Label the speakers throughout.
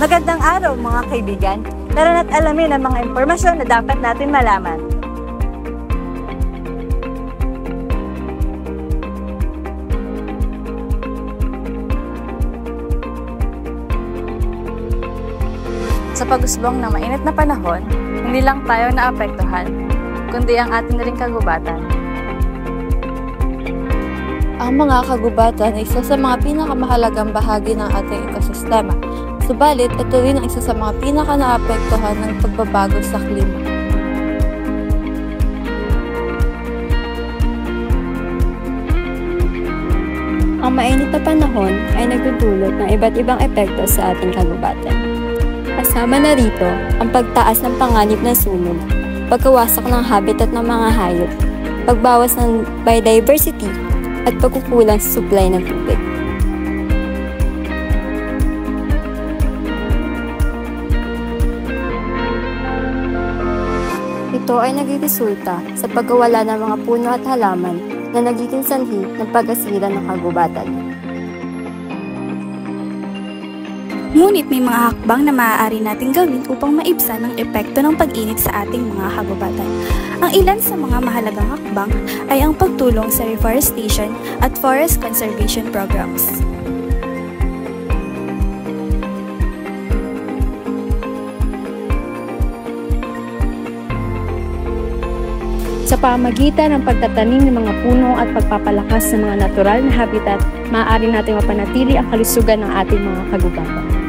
Speaker 1: Magandang araw mga kaibigan. Tara na't alamin ang mga impormasyon na dapat natin malaman. Sa pag-usbong ng mainit na panahon, hindi lang tayo naapektuhan, kundi ang ating ring kagubatan.
Speaker 2: Ang mga kagubatan ay isa sa mga pinakamahalagang bahagi ng ating ekosistema. Subalit, ito rin ang isa sa mga pinaka-naapektuhan ng pagbabago sa klima.
Speaker 3: Ang mainit na panahon ay nagdudulot ng iba't ibang epekto sa ating kagubatan. Kasama na rito ang pagtaas ng panganib ng sunog, pagkawasak ng habitat ng mga hayop, pagbawas ng biodiversity, at pagkukulang sa supply ng tubig. Ito ay nagresulta sa pagkawala ng mga puno at halaman na nagiging sanhi ng pag-asira ng kagubatan.
Speaker 4: Ngunit may mga hakbang na maaari nating gawin upang maibsan ang epekto ng pag-init sa ating mga kagubatan. Ang ilan sa mga mahalagang hakbang ay ang pagtulong sa reforestation at forest conservation programs.
Speaker 5: Sa pamagitan ng pagtatanim ng mga puno at pagpapalakas ng mga natural na habitat, maaari nating mapanatili ang kalusugan ng ating mga kagubatan.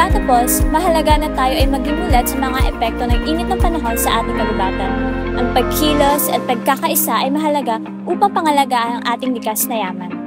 Speaker 6: Pagtatapos, mahalaga na tayo ay maging mulat sa mga epekto ng init ng panahon sa ating kagubatan. Ang pagkilos at pagkakaisa ay mahalaga upang pangalagaan ang ating likas na yaman.